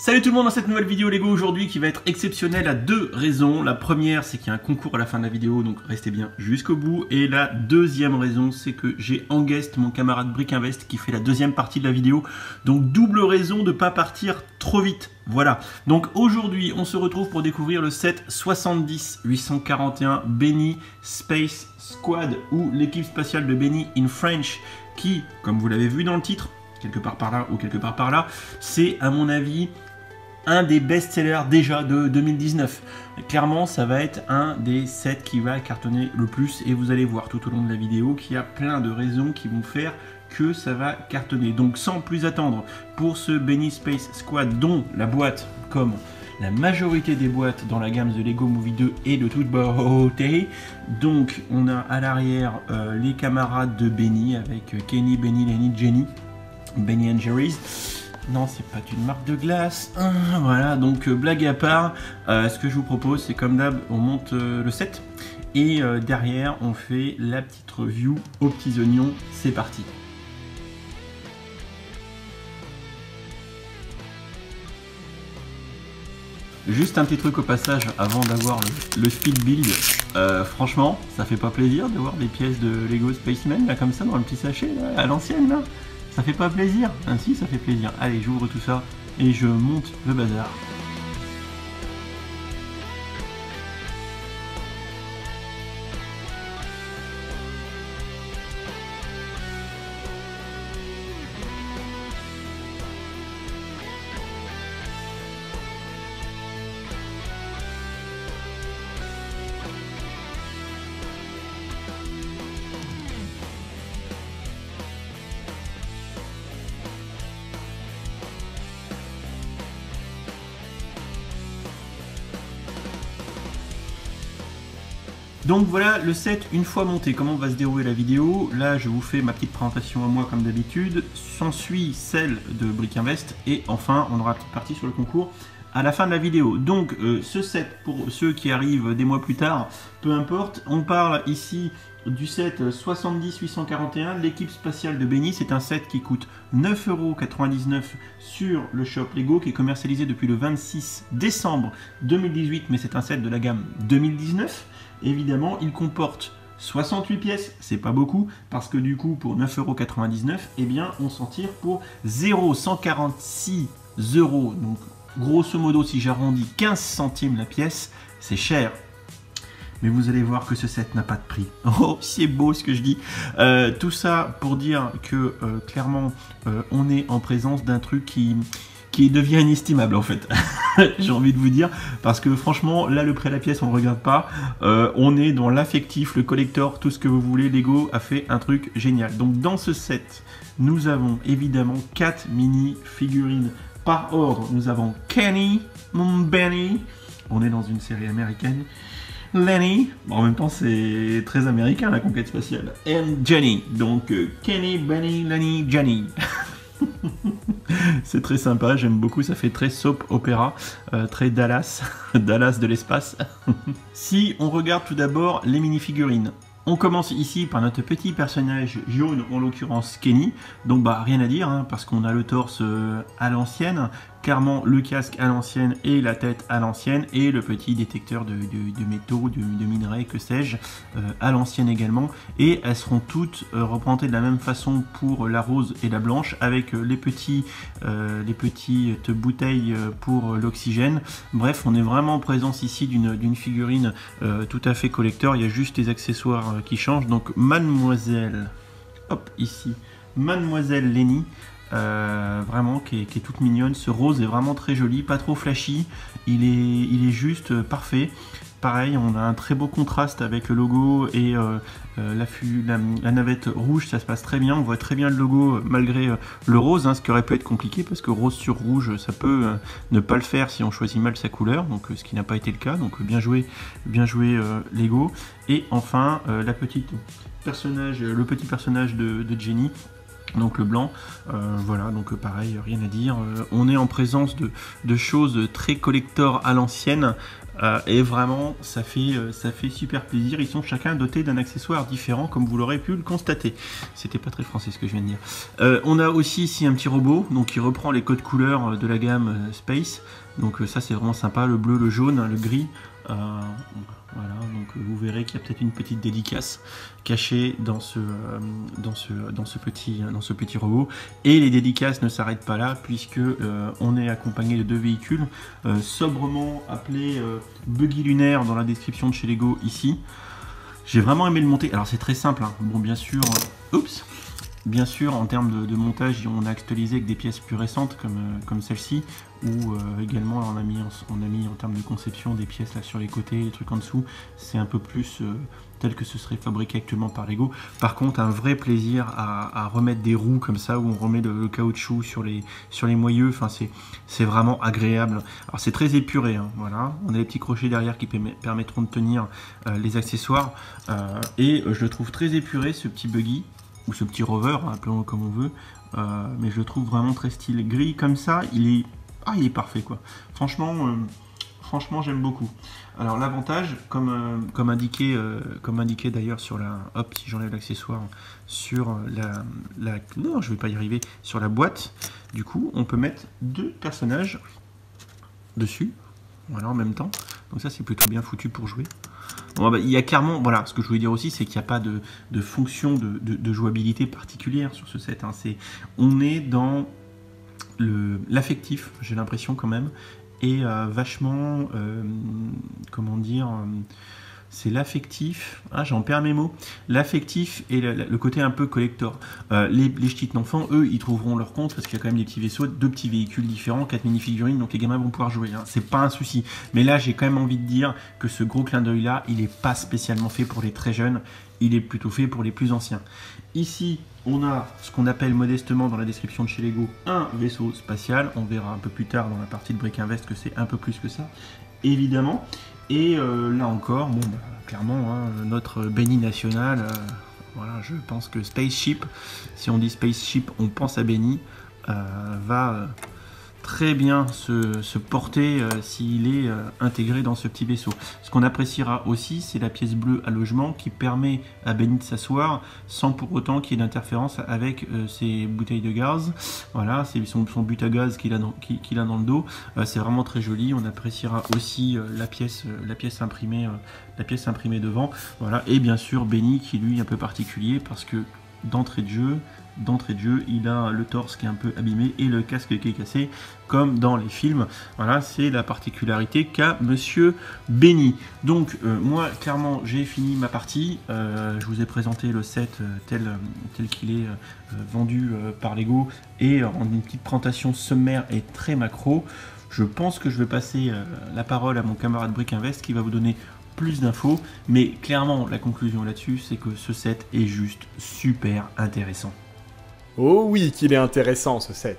Salut tout le monde dans cette nouvelle vidéo Lego aujourd'hui qui va être exceptionnelle à deux raisons. La première c'est qu'il y a un concours à la fin de la vidéo donc restez bien jusqu'au bout. Et la deuxième raison c'est que j'ai en guest mon camarade Brick Invest qui fait la deuxième partie de la vidéo. Donc double raison de pas partir trop vite. Voilà. Donc aujourd'hui on se retrouve pour découvrir le set 70 841 Benny Space Squad ou l'équipe spatiale de Benny in French qui, comme vous l'avez vu dans le titre, quelque part par là ou quelque part par là, c'est à mon avis un des best-sellers déjà de 2019. Clairement, ça va être un des sets qui va cartonner le plus et vous allez voir tout au long de la vidéo qu'il y a plein de raisons qui vont faire que ça va cartonner. Donc sans plus attendre, pour ce Benny Space Squad dont la boîte, comme la majorité des boîtes dans la gamme de Lego Movie 2 est de toute beauté. Donc on a à l'arrière euh, les camarades de Benny avec Kenny, Benny, Lenny, Jenny, Benny and Jerry's. Non, c'est pas une marque de glace. Ah, voilà, donc euh, blague à part, euh, ce que je vous propose, c'est comme d'hab, on monte euh, le set. Et derrière, on fait la petite review aux petits oignons. C'est parti. Juste un petit truc au passage avant d'avoir le, speed build. franchement, ça fait pas plaisir de voir des pièces de Lego Spaceman là comme ça dans un petit sachet à l'ancienne là. Ça fait pas plaisir Ainsi, ça fait plaisir. Allez, j'ouvre tout ça et je monte le bazar. Donc voilà le set une fois monté, comment va se dérouler la vidéo? Là je vous fais ma petite présentation à moi comme d'habitude. S'ensuit celle de Brick Invest et enfin on aura petite partie sur le concours à la fin de la vidéo. Donc euh, ce set pour ceux qui arrivent des mois plus tard, peu importe, on parle ici du set 70-841, l'équipe spatiale de Benny. C'est un set qui coûte 9,99€ sur le shop Lego, qui est commercialisé depuis le 26 décembre 2018, mais c'est un set de la gamme 2019. Évidemment, il comporte 68 pièces, c'est pas beaucoup, parce que du coup, pour 9,99€, eh bien, on s'en tire pour 0,146 euros. Donc, grosso modo, si j'arrondis 15 centimes la pièce, c'est cher mais vous allez voir que ce set n'a pas de prix. Oh, c'est beau ce que je dis. Euh, tout ça pour dire que euh, clairement, euh, on est en présence d'un truc qui, devient inestimable en fait. J'ai envie de vous dire, parce que franchement, là le prêt à la pièce, on ne regarde pas. on est dans l'affectif, le collector, tout ce que vous voulez. Lego a fait un truc génial. Donc dans ce set, nous avons évidemment 4 mini figurines par ordre. Nous avons Kenny, mon Benny. On est dans une série américaine. Lenny, en même temps c'est très américain la conquête spatiale, et Jenny, donc euh, Kenny, Benny, Lenny, Jenny. c'est très sympa, j'aime beaucoup, ça fait très soap opéra, euh, très Dallas, Dallas de l'espace. si on regarde tout d'abord les mini-figurines, on commence ici par notre petit personnage jaune, en l'occurrence Kenny. Donc bah rien à dire, hein, parce qu'on a le torse euh, à l'ancienne, clairement le casque à l'ancienne et la tête à l'ancienne, et le petit détecteur de, métaux, de, minerais, que sais-je, euh, à l'ancienne également. Et elles seront toutes euh, représentées de la même façon pour la rose et la blanche, avec les, petits, les petites bouteilles pour l'oxygène. Bref, on est vraiment en présence ici d'une figurine tout à fait collector. Il y a juste des accessoires qui change. Donc Mademoiselle, hop ici, Mademoiselle Lenny, euh, vraiment qui est, toute mignonne. Ce rose est vraiment très joli, pas trop flashy. Il est, il est juste euh, parfait. Pareil, on a un très beau contraste avec le logo et euh, la, navette rouge, ça se passe très bien. On voit très bien le logo malgré le rose, hein, ce qui aurait pu être compliqué parce que rose sur rouge, ça peut ne pas le faire si on choisit mal sa couleur, donc ce qui n'a pas été le cas. Donc bien joué, bien joué Lego. Et enfin, la petite personnage, le petit personnage de Jenny donc le blanc, euh, voilà, donc pareil, rien à dire. on est en présence de, choses très collector à l'ancienne, euh, et vraiment, ça fait, euh, super plaisir. Ils sont chacun dotés d'un accessoire différent, comme vous l'aurez pu le constater. C'était pas très français ce que je viens de dire. Euh, on a aussi ici un petit robot, donc qui reprend les codes couleurs de la gamme Space. Donc ça, c'est vraiment sympa. Le bleu, le jaune, le gris. Voilà, donc vous verrez qu'il y a peut-être une petite dédicace cachée dans ce, euh, ce, petit, robot. Et les dédicaces ne s'arrêtent pas là, puisque euh, on est accompagné de deux véhicules, euh, sobrement appelés Buggy Lunaire dans la description de chez Lego ici. J'ai vraiment aimé le monter. Alors c'est très simple, hein. bon bien sûr, oups, Bien sûr, en termes de, montage, on a actualisé avec des pièces plus récentes comme, euh, comme celle-ci, ou euh, également on a, mis, en termes de conception des pièces là sur les côtés, les trucs en dessous, c'est un peu plus euh, tel que ce serait fabriqué actuellement par Lego. Par contre, un vrai plaisir à, remettre des roues comme ça, où on remet le, caoutchouc sur les, moyeux, c'est vraiment agréable. Alors c'est très épuré, hein, voilà. on a les petits crochets derrière qui permettront de tenir les accessoires, et je le trouve très épuré ce petit buggy ou ce petit rover, hein, appelons-le comme on veut. Euh, mais je le trouve vraiment très stylé. Gris comme ça, il est, ah, il est parfait quoi. Franchement, euh, franchement j'aime beaucoup. Alors l'avantage, comme, euh, comme indiqué, comme indiqué d'ailleurs sur la, hop, si j'enlève l'accessoire sur la, non, je vais pas y arriver, sur la boîte. Du coup, on peut mettre deux personnages dessus, voilà en même temps. Donc ça c'est plutôt bien foutu pour jouer. Bah, il y a clairement, voilà, ce que je voulais dire aussi, c'est qu'il n'y a pas de, fonction de, jouabilité particulière sur ce set. Hein. on est dans l'affectif, j'ai l'impression quand même, et euh, vachement, euh, comment dire, euh, c'est l'affectif. Ah, j'en perds mes mots. L'affectif et le, côté un peu collector. Euh, les, les enfants, eux, ils trouveront leur compte parce qu'il y a quand même des petits vaisseaux, deux petits véhicules différents, quatre mini-figurines, donc les gamins vont pouvoir jouer. Hein. C'est pas un souci. Mais là, j'ai quand même envie de dire que ce gros clin d'œil-là, il n'est pas spécialement fait pour les très jeunes. Il est plutôt fait pour les plus anciens. Ici, on a ce qu'on appelle modestement dans la description de chez Lego un vaisseau spatial. On verra un peu plus tard dans la partie de Brick Invest que c'est un peu plus que ça, évidemment. Et euh, là encore, bon, bah, clairement, hein, notre béni national, euh, voilà, je pense que Spaceship, si on dit Spaceship, on pense à Benny, euh, va très bien se, porter euh, s'il est euh, intégré dans ce petit vaisseau. Ce qu'on appréciera aussi, c'est la pièce bleue à logement qui permet à Benny de s'asseoir sans pour autant qu'il y ait d'interférence avec euh, ses bouteilles de gaz. Voilà, c'est son, but à gaz qu'il a, dans, le dos. c'est vraiment très joli. On appréciera aussi la, pièce, la, pièce imprimée, la pièce imprimée devant. Voilà, et bien sûr Benny qui lui est un peu particulier parce que d'entrée de jeu, d'entrée de jeu, il a le torse qui est un peu abîmé et le casque qui est cassé, comme dans les films. Voilà, c'est la particularité qu'a Monsieur Benny. Donc, euh, moi, clairement, j'ai fini ma partie. Euh, je vous ai présenté le set euh, tel, tel qu'il est vendu par Lego et en une petite présentation sommaire et très macro. Je pense que je vais passer la parole à mon camarade Brick Invest qui va vous donner plus d'infos. Mais clairement, la conclusion là-dessus, c'est que ce set est juste super intéressant. Oh oui, qu'il est intéressant ce set.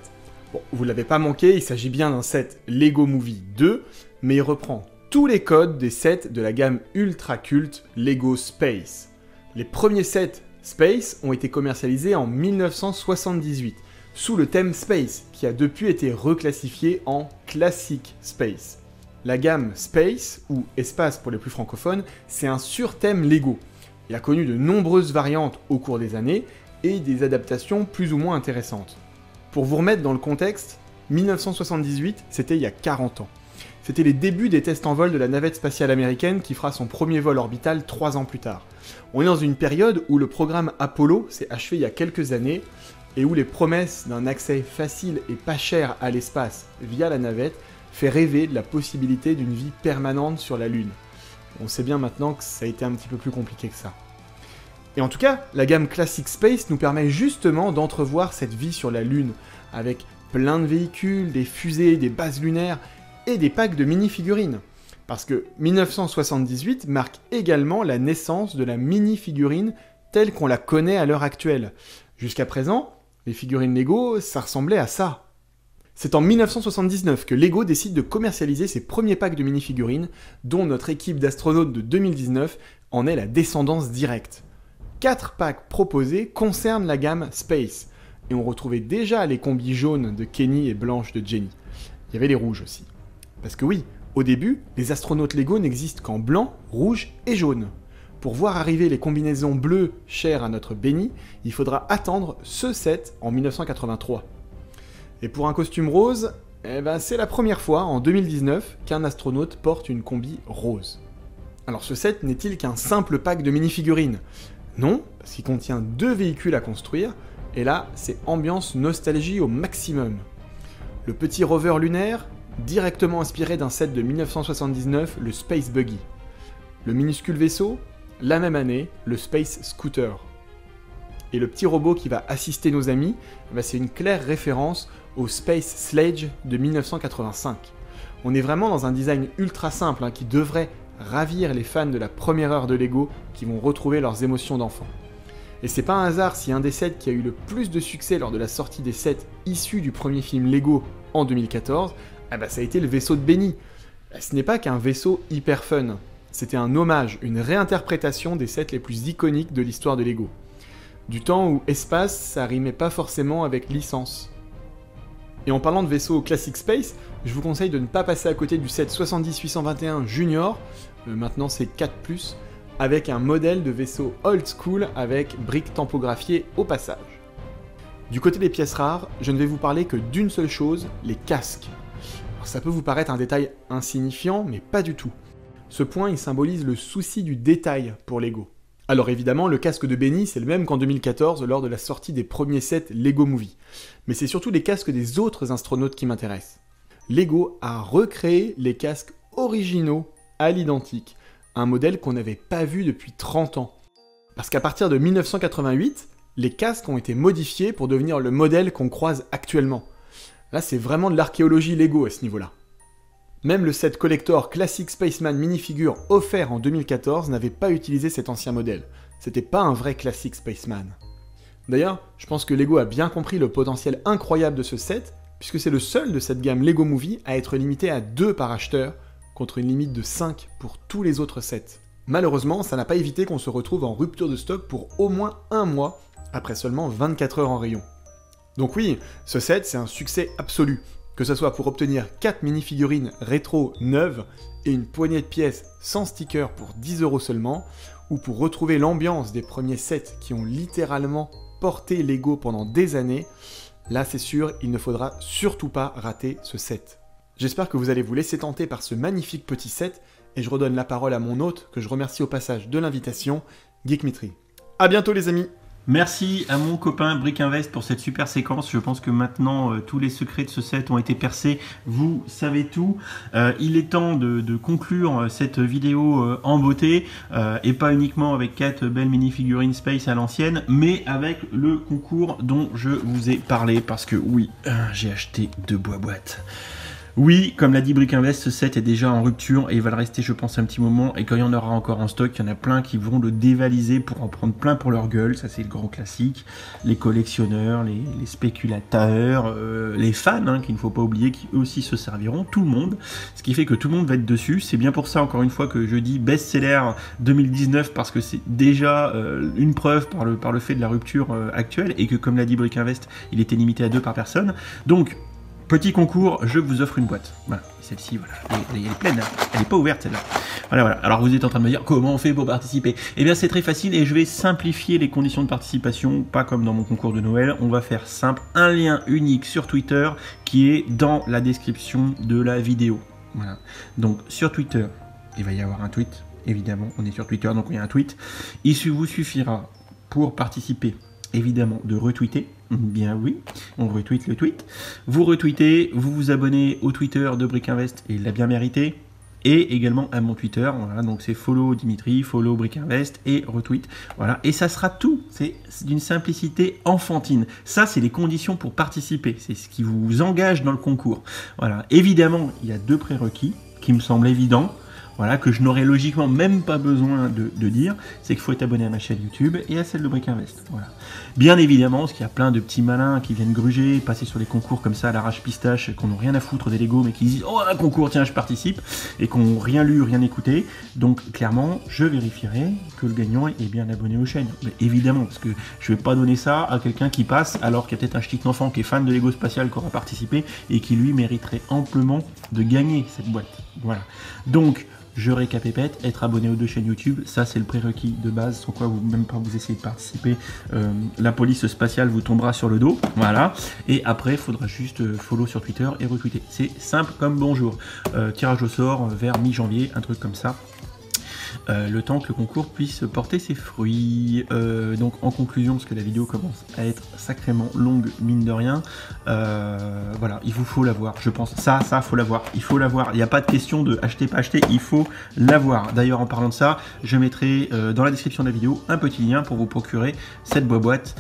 Bon, vous l'avez pas manqué, il s'agit bien d'un set Lego Movie 2, mais il reprend tous les codes des sets de la gamme ultra culte Lego Space. Les premiers sets Space ont été commercialisés en 1978 sous le thème Space, qui a depuis été reclassifié en Classic Space. La gamme Space, ou Espace pour les plus francophones, c'est un surthème Lego. Il a connu de nombreuses variantes au cours des années, et des adaptations plus ou moins intéressantes. Pour vous remettre dans le contexte, 1978, c'était il y a 40 ans. C'était les débuts des tests en vol de la navette spatiale américaine qui fera son premier vol orbital 3 ans plus tard. On est dans une période où le programme Apollo s'est achevé il y a quelques années et où les promesses d'un accès facile et pas cher à l'espace via la navette fait rêver de la possibilité d'une vie permanente sur la Lune. On sait bien maintenant que ça a été un petit peu plus compliqué que ça. Et en tout cas, la gamme Classic Space nous permet justement d'entrevoir cette vie sur la Lune, avec plein de véhicules, des fusées, des bases lunaires et des packs de mini-figurines. Parce que 1978 marque également la naissance de la mini-figurine telle qu'on la connaît à l'heure actuelle. Jusqu'à présent, les figurines Lego, ça ressemblait à ça. C'est en 1979 que Lego décide de commercialiser ses premiers packs de mini-figurines, dont notre équipe d'astronautes de 2019 en est la descendance directe. Quatre packs proposés concernent la gamme Space. et on retrouvait déjà les combis jaunes de Kenny et blanches de Jenny. Il y avait les rouges aussi. Parce que oui, au début, les astronautes Lego n'existent qu'en blanc, rouge et jaune. Pour voir arriver les combinaisons bleues chères à notre Benny, il faudra attendre ce set en 1983. Et pour un costume rose, eh ben c'est la première fois, en 2019, qu'un astronaute porte une combi rose. Alors ce set n'est-il qu'un simple pack de mini-figurines? Non, parce qu'il contient deux véhicules à construire, et là, c'est ambiance nostalgie au maximum. Le petit rover lunaire, directement inspiré d'un set de 1979, le Space Buggy. Le minuscule vaisseau, la même année, le Space Scooter. Et le petit robot qui va assister nos amis, eh ben, c'est une claire référence au Space Sledge de 1985. On est vraiment dans un design ultra simple hein, qui devrait ravir les fans de la première heure de Lego qui vont retrouver leurs émotions d'enfant. Et c'est pas un hasard si un des sets qui a eu le plus de succès lors de la sortie des sets issus du premier film Lego en 2014, ah bah ça a été le vaisseau de Benny. Ce n'est pas qu'un vaisseau hyper fun, c'était un hommage, une réinterprétation des sets les plus iconiques de l'histoire de Lego. Du temps où espace, ça rimait pas forcément avec licence. Et en parlant de vaisseaux Classic Space, je vous conseille de ne pas passer à côté du set 70821 Junior, maintenant c'est 4 ⁇ avec un modèle de vaisseau old school avec briques tampographiées au passage. Du côté des pièces rares, je ne vais vous parler que d'une seule chose, les casques. ça peut vous paraître un détail insignifiant, mais pas du tout. Ce point, il symbolise le souci du détail pour Lego. Alors évidemment, le casque de Benny, c'est le même qu'en 2014 lors de la sortie des premiers sets Lego Movie. Mais c'est surtout les casques des autres astronautes qui m'intéressent. Lego a recréé les casques originaux à l'identique, un modèle qu'on n'avait pas vu depuis 30 ans. Parce qu'à partir de 1988, les casques ont été modifiés pour devenir le modèle qu'on croise actuellement. Là, c'est vraiment de l'archéologie Lego à ce niveau-là. Même le set collector Classic Spaceman minifigure offert en 2014 n'avait pas utilisé cet ancien modèle. C'était pas un vrai Classic Spaceman. D'ailleurs, je pense que Lego a bien compris le potentiel incroyable de ce set, puisque c'est le seul de cette gamme Lego Movie à être limité à 2 par acheteur, contre une limite de 5 pour tous les autres sets. Malheureusement, ça n'a pas évité qu'on se retrouve en rupture de stock pour au moins un mois, après seulement 24 heures en rayon. Donc oui, ce set c'est un succès absolu, que ce soit pour obtenir 4 mini-figurines rétro neuves et une poignée de pièces sans sticker pour 10 euros seulement, ou pour retrouver l'ambiance des premiers sets qui ont littéralement porté Lego pendant des années, là c'est sûr, il ne faudra surtout pas rater ce set. J'espère que vous allez vous laisser tenter par ce magnifique petit set, et je redonne la parole à mon hôte, que je remercie au passage de l'invitation, Geekmitry. A bientôt les amis Merci à mon copain Brick Invest pour cette super séquence. Je pense que maintenant euh, tous les secrets de ce set ont été percés. Vous savez tout. Euh, il est temps de, conclure euh, cette vidéo en beauté et pas uniquement avec quatre belles mini figurines Space à l'ancienne, mais avec le concours dont je vous ai parlé parce que oui, j'ai acheté deux bois boîtes. Oui, comme l'a dit Brick Invest, ce set est déjà en rupture et il va le rester, je pense, un petit moment. Et quand il y en aura encore en stock, il y en a plein qui vont le dévaliser pour en prendre plein pour leur gueule. Ça, c'est le grand classique. Les collectionneurs, les, spéculateurs, euh, les fans, hein, qu'il ne faut pas oublier, qui eux aussi se serviront. Tout le monde. Ce qui fait que tout le monde va être dessus. C'est bien pour ça, encore une fois, que je dis best-seller 2019 parce que c'est déjà euh, une preuve par le, par le fait de la rupture euh, actuelle et que, comme l'a dit Brick Invest, il était limité à deux par personne. Donc, Petit concours, je vous offre une boîte. Voilà, celle-ci, voilà, elle, est pleine, hein. elle n'est pas ouverte celle-là. Voilà, voilà. Alors vous êtes en train de me dire comment on fait pour participer? Eh bien c'est très facile et je vais simplifier les conditions de participation, pas comme dans mon concours de Noël. On va faire simple, un lien unique sur Twitter qui est dans la description de la vidéo. Voilà. Donc sur Twitter, il va y avoir un tweet, évidemment, on est sur Twitter, donc il y a un tweet. Il vous suffira pour participer évidemment de retweeter. Bien oui, on retweet le tweet. Vous retweetez, vous vous abonnez au Twitter de Brick Invest et l'a bien mérité. Et également à mon Twitter, voilà, donc c'est follow Dimitri, follow Brick Invest et retweet. Voilà, et ça sera tout. C'est d'une simplicité enfantine. Ça, c'est les conditions pour participer. C'est ce qui vous engage dans le concours. Voilà, évidemment, il y a deux prérequis qui me semblent évidents. Voilà, que je n'aurais logiquement même pas besoin de, dire, c'est qu'il faut être abonné à ma chaîne YouTube et à celle de Brick Invest. Voilà. Bien évidemment, parce qu'il y a plein de petits malins qui viennent gruger, passer sur des concours comme ça à l'arrache pistache, qu'on n'ont rien à foutre des Lego, mais qui disent Oh, un concours, tiens, je participe, et qu'on rien lu, rien écouté. Donc, clairement, je vérifierai que le gagnant est bien abonné aux chaînes. Mais évidemment, parce que je vais pas donner ça à quelqu'un qui passe alors qu'il y a peut-être un petit enfant qui est fan de Lego spatial qui aura participé et qui lui mériterait amplement de gagner cette boîte. Voilà. Donc, je récapépète, être abonné aux deux chaînes YouTube, ça c'est le prérequis de base, sans quoi vous même pas vous essayez de participer, euh, la police spatiale vous tombera sur le dos, voilà. Et après, il faudra juste euh, follow sur Twitter et recruter. C'est simple comme bonjour. Euh, tirage au sort vers mi-janvier, un truc comme ça. Euh, le temps que le concours puisse porter ses fruits. Euh, donc en conclusion, parce que la vidéo commence à être sacrément longue, mine de rien, euh, voilà, il vous faut l'avoir, je pense. Ça, ça, faut l'avoir. Il faut l'avoir. Il n'y a pas de question de acheter, pas acheter, il faut l'avoir. D'ailleurs, en parlant de ça, je mettrai dans la description de la vidéo un petit lien pour vous procurer cette boîte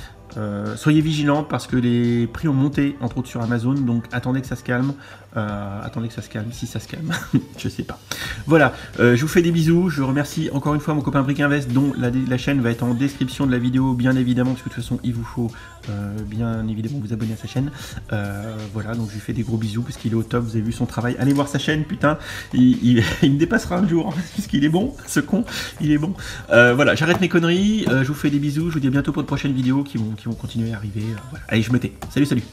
soyez vigilants parce que les prix ont monté, entre autres sur Amazon, donc attendez que ça se calme. Euh, attendez que ça se calme, si ça se calme, je sais pas. Voilà, euh, je vous fais des bisous, je remercie encore une fois mon copain Brick Invest, dont la, chaîne va être en description de la vidéo, bien évidemment, parce que de toute façon, il vous faut bien évidemment vous abonner à sa chaîne. voilà, donc je lui fais des gros bisous parce qu'il est au top, vous avez vu son travail. Allez voir sa chaîne, putain, il, me dépassera un jour, puisqu'il est bon, ce con, il est bon. voilà, j'arrête mes conneries, je vous fais des bisous, je vous dis à bientôt pour de prochaines vidéos qui vont qui vont continuer à arriver. Euh. Allez, je me tais. Salut, salut